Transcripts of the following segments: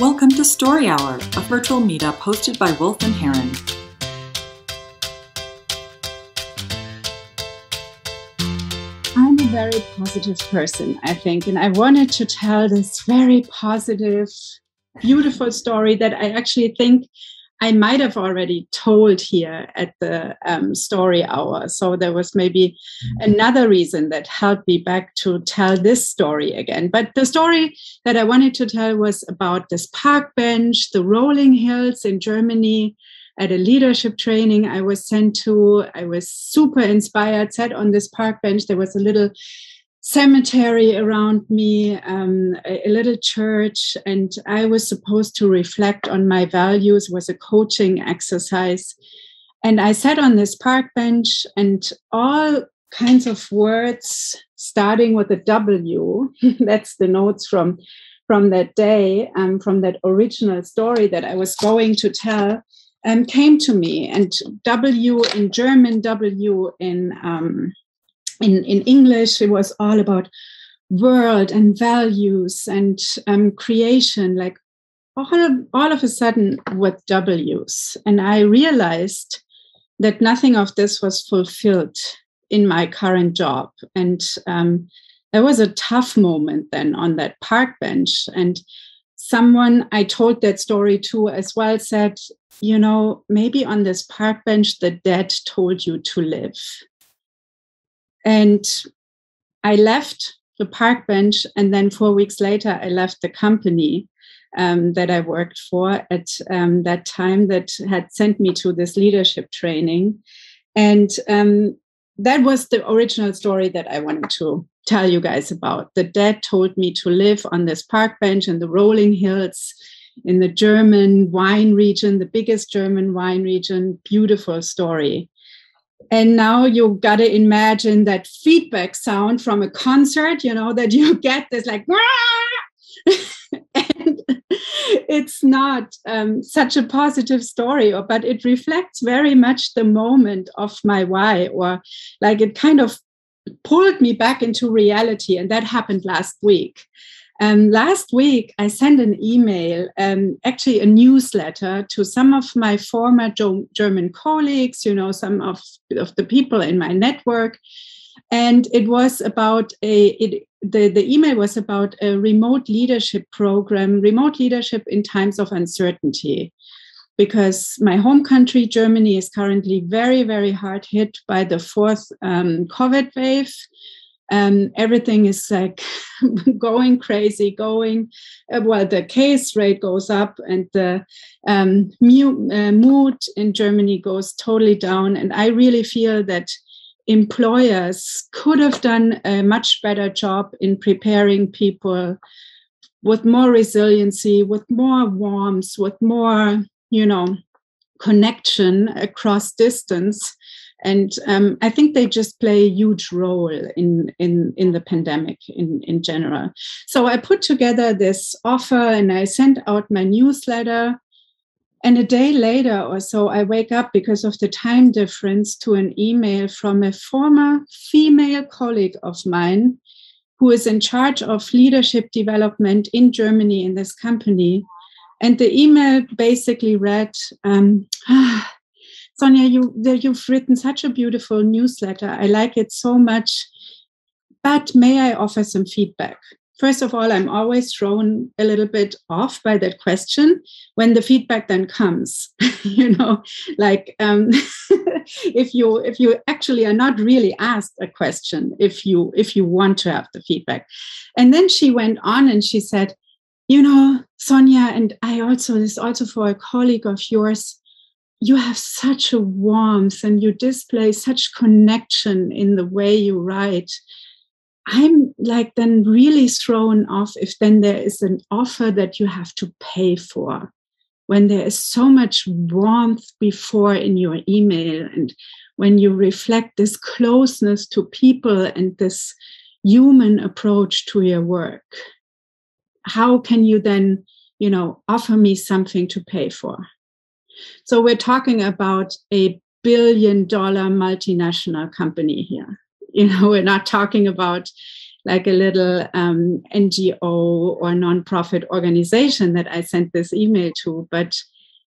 Welcome to Story Hour, a virtual meetup hosted by Wolf and Heron. I'm a very positive person, I think, and I wanted to tell this very positive, beautiful story that I actually think I might have already told here at the um, story hour. So there was maybe another reason that helped me back to tell this story again. But the story that I wanted to tell was about this park bench, the rolling hills in Germany. At a leadership training I was sent to, I was super inspired, sat on this park bench. There was a little cemetery around me, um, a, a, little church, and I was supposed to reflect on my values. Was a coaching exercise, and I sat on this park bench, and all kinds of words starting with a W. that's the notes from from that day, um, from that original story that I was going to tell. Um, came to me and W in German, W in um, in, in English, it was all about world and values and um, creation, like all of, all of a sudden with W's. And I realized that nothing of this was fulfilled in my current job. And um, there was a tough moment then on that park bench. And someone I told that story to as well said, you know, maybe on this park bench, the dead told you to live. And I left the park bench, and then four weeks later, I left the company um, that I worked for at um, that time that had sent me to this leadership training. And um, that was the original story that I wanted to tell you guys about. The dad told me to live on this park bench in the rolling hills in the German wine region, the biggest German wine region. Beautiful story. And now you got to imagine that feedback sound from a concert, you know, that you get this like, and it's not um, such a positive story, or, but it reflects very much the moment of my why, or like it kind of pulled me back into reality. And that happened last week. Um, last week, I sent an email, um, actually a newsletter, to some of my former jo- German colleagues, you know, some of, of the people in my network. And it was about a, it, the, the email was about a remote leadership program, remote leadership in times of uncertainty. Because my home country, Germany, is currently very, very hard hit by the fourth um, COVID wave um, everything is like going crazy, going uh, well. The case rate goes up, and the um, mu- uh, mood in Germany goes totally down. And I really feel that employers could have done a much better job in preparing people with more resiliency, with more warmth, with more, you know, connection across distance and um, I think they just play a huge role in in in the pandemic in in general. So I put together this offer and I sent out my newsletter. And a day later or so, I wake up because of the time difference to an email from a former female colleague of mine who is in charge of leadership development in Germany in this company. And the email basically read, um, ah, Sonja, you, you've written such a beautiful newsletter. I like it so much. But may I offer some feedback? First of all, I'm always thrown a little bit off by that question when the feedback then comes. you know, like um, if you if you actually are not really asked a question, if you if you want to have the feedback, and then she went on and she said, you know, Sonja, and I also this also for a colleague of yours you have such a warmth and you display such connection in the way you write. I'm like then really thrown off if then there is an offer that you have to pay for when there is so much warmth before in your email and when you reflect this closeness to people and this human approach to your work. How can you then you know offer me something to pay for so we're talking about a billion dollar multinational company here. You know, we're not talking about like a little um, NGO or nonprofit organization that I sent this email to, but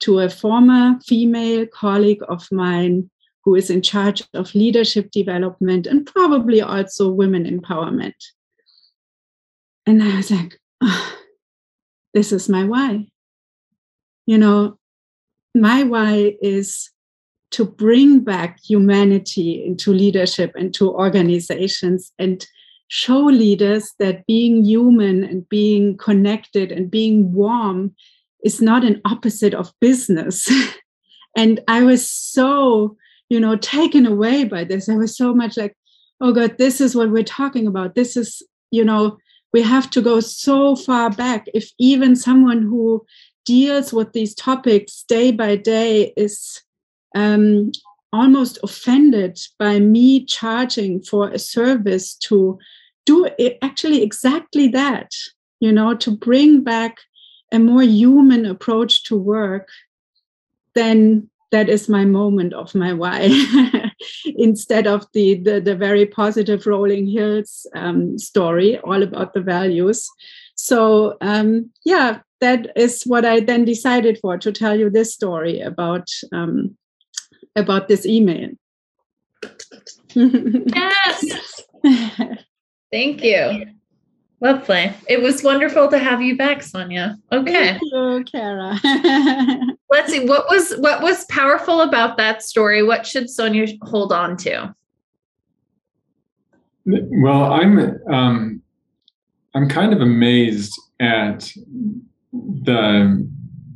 to a former female colleague of mine who is in charge of leadership development and probably also women empowerment. And I was like, oh, this is my why. You know, my why is to bring back humanity into leadership and to organizations and show leaders that being human and being connected and being warm is not an opposite of business. and I was so, you know, taken away by this. I was so much like, oh God, this is what we're talking about. This is, you know, we have to go so far back. If even someone who deals with these topics day by day is um, almost offended by me charging for a service to do actually exactly that, you know, to bring back a more human approach to work, then that is my moment of my why. Instead of the, the, the very positive rolling hills um, story all about the values. So um, yeah that is what i then decided for to tell you this story about um, about this email yes thank you Lovely. It was wonderful to have you back, Sonja. Okay. Thank you, Kara. Let's see. What was what was powerful about that story? What should Sonja hold on to? Well, I'm um, I'm kind of amazed at the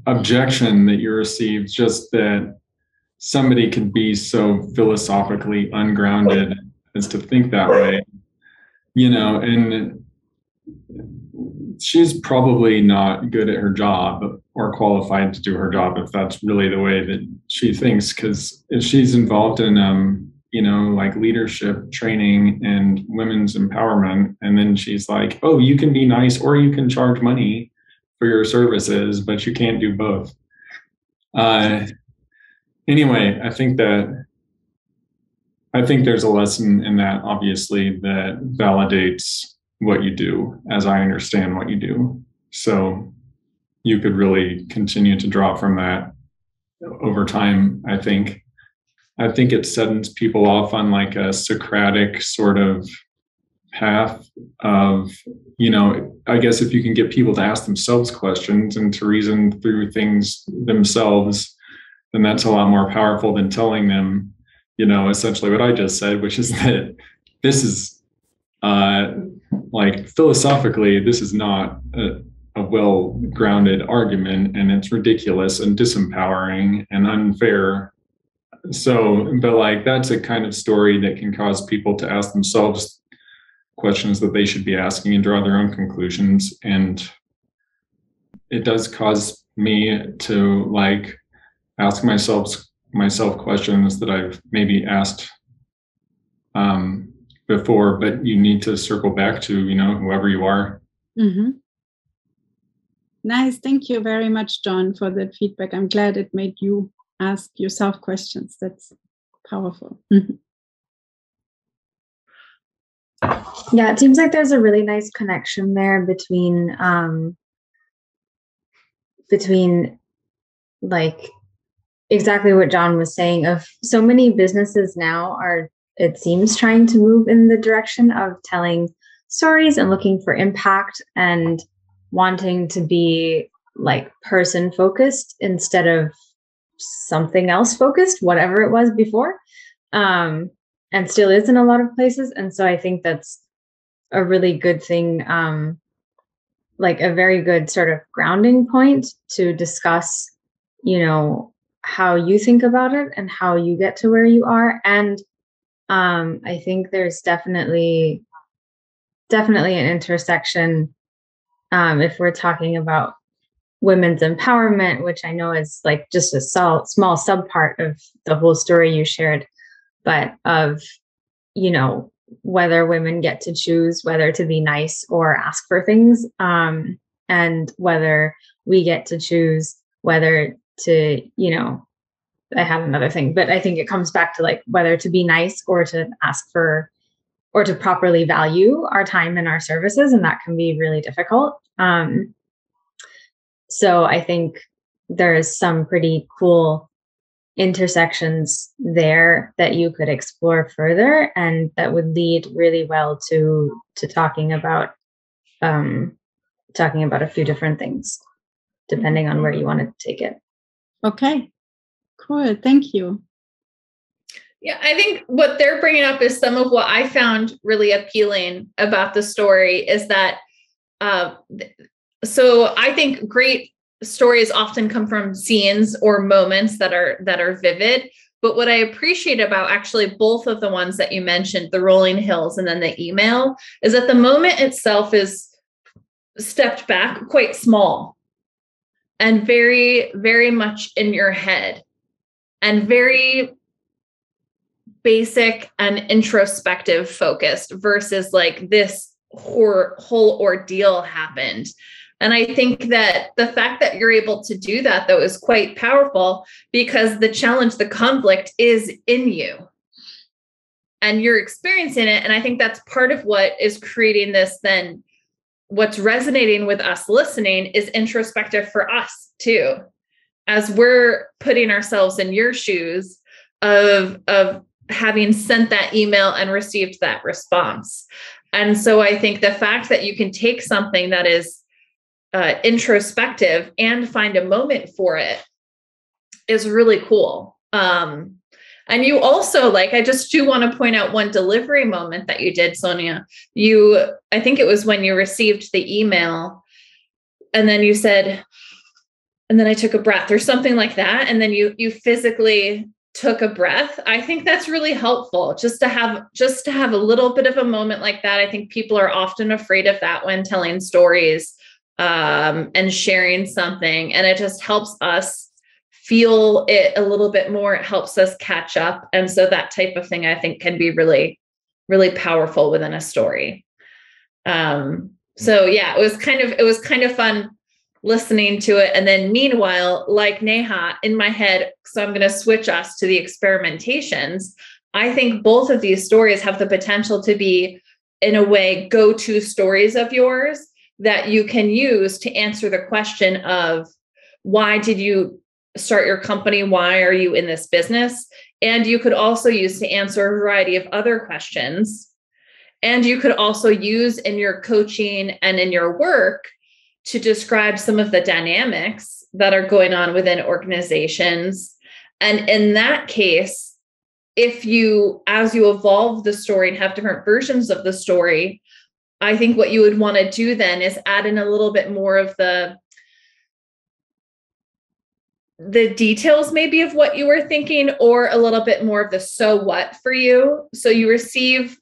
objection that you received. Just that somebody could be so philosophically ungrounded as to think that way. You know, and she's probably not good at her job or qualified to do her job if that's really the way that she thinks because if she's involved in um you know like leadership training and women's empowerment and then she's like oh you can be nice or you can charge money for your services but you can't do both uh anyway i think that i think there's a lesson in that obviously that validates what you do as I understand what you do. So you could really continue to draw from that over time, I think. I think it sends people off on like a Socratic sort of path of, you know, I guess if you can get people to ask themselves questions and to reason through things themselves, then that's a lot more powerful than telling them, you know, essentially what I just said, which is that this is uh, like philosophically, this is not a, a well grounded argument and it's ridiculous and disempowering and unfair. So, but like that's a kind of story that can cause people to ask themselves questions that they should be asking and draw their own conclusions. And it does cause me to like ask myself myself questions that I've maybe asked um, before, but you need to circle back to, you know, whoever you are. Mm-hmm. Nice. Thank you very much, John, for that feedback. I'm glad it made you ask yourself questions. That's powerful. Yeah, it seems like there's a really nice connection there between um between like exactly what John was saying of so many businesses now are it seems trying to move in the direction of telling stories and looking for impact and wanting to be like person focused instead of something else focused whatever it was before. Um and still is in a lot of places and so i think that's a really good thing um like a very good sort of grounding point to discuss you know how you think about it and how you get to where you are. And um, I think there's definitely definitely an intersection um, if we're talking about women's empowerment, which I know is like just a small, small sub part of the whole story you shared, but of you know whether women get to choose whether to be nice or ask for things, um, and whether we get to choose whether to you know I have another thing, but I think it comes back to like whether to be nice or to ask for or to properly value our time and our services and that can be really difficult um, so i think there's some pretty cool intersections there that you could explore further and that would lead really well to to talking about um talking about a few different things depending on where you want to take it. Okay. Cool thank you. Yeah, I think what they're bringing up is some of what I found really appealing about the story is that. Uh, so I think great stories often come from scenes or moments that are that are vivid. But what I appreciate about actually both of the ones that you mentioned, the rolling hills and then the email, is that the moment itself is stepped back quite small and very, very much in your head and very basic and introspective focused versus like this whole, whole ordeal happened. And I think that the fact that you're able to do that, though, is quite powerful because the challenge, the conflict is in you and you're experiencing it. And I think that's part of what is creating this then. What's resonating with us listening is introspective for us too, as we're putting ourselves in your shoes of, of having sent that email and received that response. And so I think the fact that you can take something that is uh, introspective and find a moment for it is really cool. Um, and you also like, I just do want to point out one delivery moment that you did, Sonja. You, I think it was when you received the email, and then you said, and then I took a breath or something like that. And then you you physically took a breath i think that's really helpful just to have just to have a little bit of a moment like that i think people are often afraid of that when telling stories um, and sharing something. And it just helps us feel it a little bit more. It helps us catch up. And so that type of thing i think can be really really powerful within a story. Um, so yeah it was kind of it was kind of fun listening to it. And then meanwhile, like Neha in my head, so I'm going to switch us to the experimentations. I think both of these stories have the potential to be, in a way, go to stories of yours that you can use to answer the question of why did you start your company? Why are you in this business? And you could also use to answer a variety of other questions. And you could also use in your coaching and in your work to describe some of the dynamics that are going on within organizations. And in that case, if you, as you evolve the story and have different versions of the story, I think what you would want to do then is add in a little bit more of the the details maybe of what you were thinking or a little bit more of the so what for you so you receive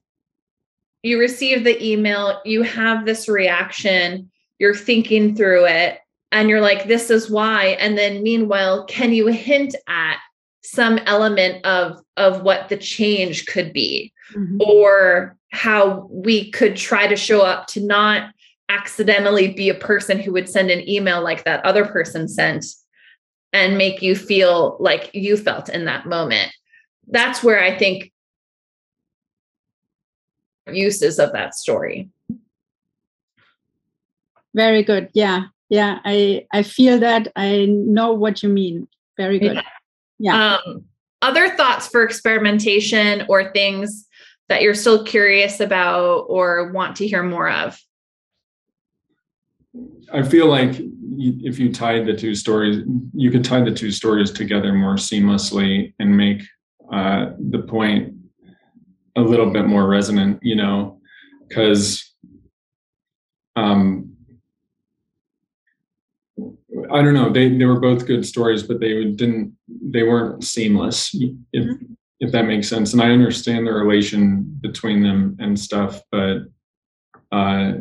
you receive the email you have this reaction you're thinking through it and you're like this is why and then meanwhile can you hint at some element of of what the change could be mm-hmm. or how we could try to show up to not accidentally be a person who would send an email like that other person sent and make you feel like you felt in that moment. That's where i think uses of that story. Very good. Yeah. Yeah. I i feel that. I know what you mean. Very good. Yeah, yeah. Um, other thoughts for experimentation or things that you're still curious about or want to hear more of i feel like if you tied the two stories you could tie the two stories together more seamlessly and make uh, the point a little bit more resonant you know because um, I don't know. They they were both good stories, but they didn't they weren't seamless. If mm-hmm. If that makes sense. And I understand the relation between them and stuff, but uh,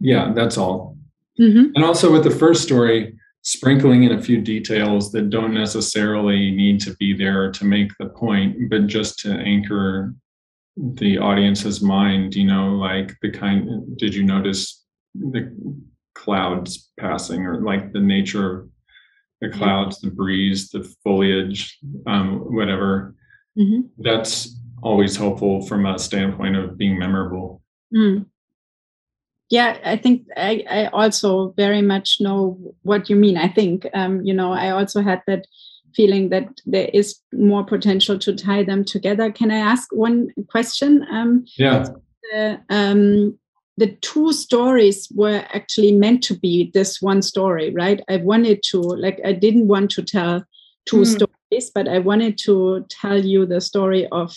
yeah, that's all. Mm-hmm. And also with the first story, sprinkling in a few details that don't necessarily need to be there to make the point, but just to anchor the audience's mind. You know, like the kind. Did you notice the clouds passing or like the nature of the clouds, the breeze, the foliage, um, whatever. Mm-hmm. That's always helpful from a standpoint of being memorable. Mm. Yeah, I think I, I also very much know what you mean. I think, um, you know, I also had that feeling that there is more potential to tie them together. Can I ask one question? Um, yeah. The, um, the two stories were actually meant to be this one story, right? I wanted to, like, I didn't want to tell two mm. stories, but I wanted to tell you the story of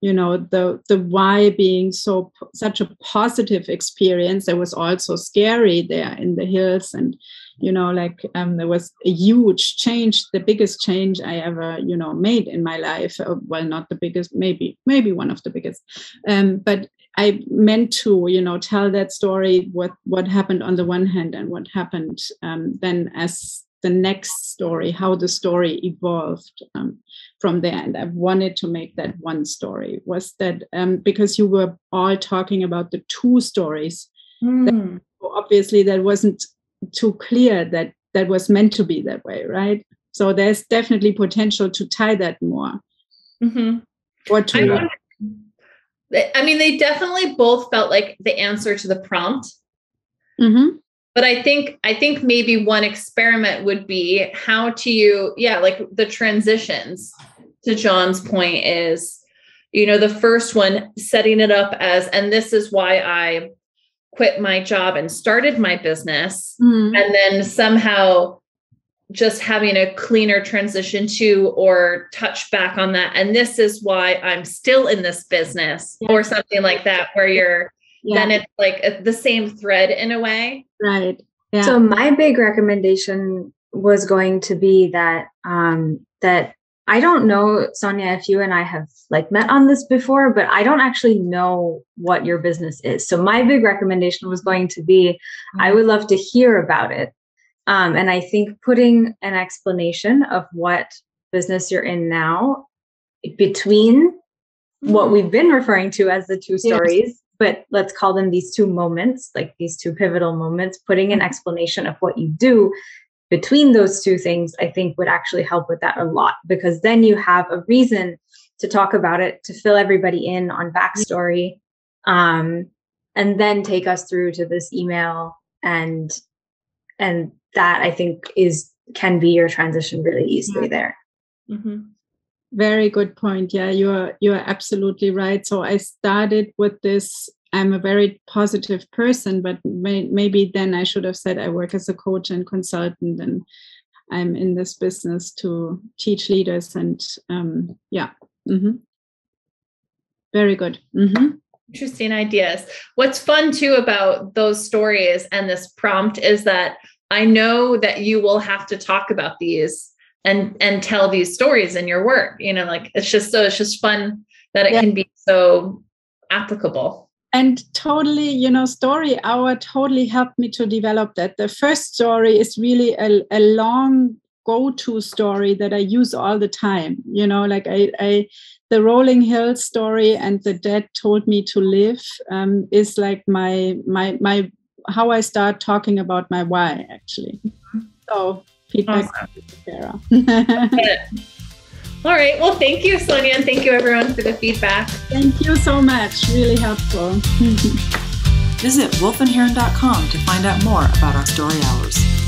you know the the why being so such a positive experience there was also scary there in the hills. And you know like um, there was a huge change the biggest change i ever you know made in my life. Uh, well not the biggest maybe maybe one of the biggest. Um, but i meant to you know tell that story what what happened on the one hand and what happened um, then as the next story, how the story evolved um, from there. And I wanted to make that one story. Was that um, because you were all talking about the two stories? Mm. That, hmm. obviously, that wasn't too clear that that was meant to be that way, right? So there's definitely potential to tie that more. Mm-hmm. Or to. I, I mean, they definitely both felt like the answer to the prompt. Mm-hmm but i think i think maybe one experiment would be how to you yeah like the transitions to john's point is you know the first one setting it up as and this is why i quit my job and started my business mm-hmm. and then somehow just having a cleaner transition to or touch back on that and this is why i'm still in this business yeah. or something like that where you're yeah. then it's like the same thread in a way. Right. Yeah. So my big recommendation was going to be that um that I don't know Sonja if you and I have like met on this before but I don't actually know what your business is. So my big recommendation was going to be mm-hmm. I would love to hear about it. Um and I think putting an explanation of what business you're in now between mm-hmm. what we've been referring to as the two stories yes but let's call them these two moments, like these two pivotal moments, putting an explanation of what you do between those two things, I think would actually help with that a lot because then you have a reason to talk about it, to fill everybody in on backstory, um, and then take us through to this email and and that I think is can be your transition really easily there. Mm-hmm very good point. Yeah you're you're absolutely right. So i started with this. I'm a very positive person but may, maybe then i should have said i work as a coach and consultant and i'm in this business to teach leaders and um, yeah. Mm-hmm. very good. Mm-hmm. interesting ideas. What's fun too about those stories and this prompt is that i know that you will have to talk about these and and tell these stories in your work you know like it's just so it's just fun that it yeah. can be so applicable. And totally you know story hour totally helped me to develop that. The first story is really a, a long go-to story that i use all the time you know like i, I the rolling hills story and the dead told me to live um, is like my my my how i start talking about my why actually. So feedback awesome. All right. Well, thank you, Sonja, and thank you everyone for the feedback. Thank you so much. Really helpful. Visit wolfandheron.com to find out more about our story hours.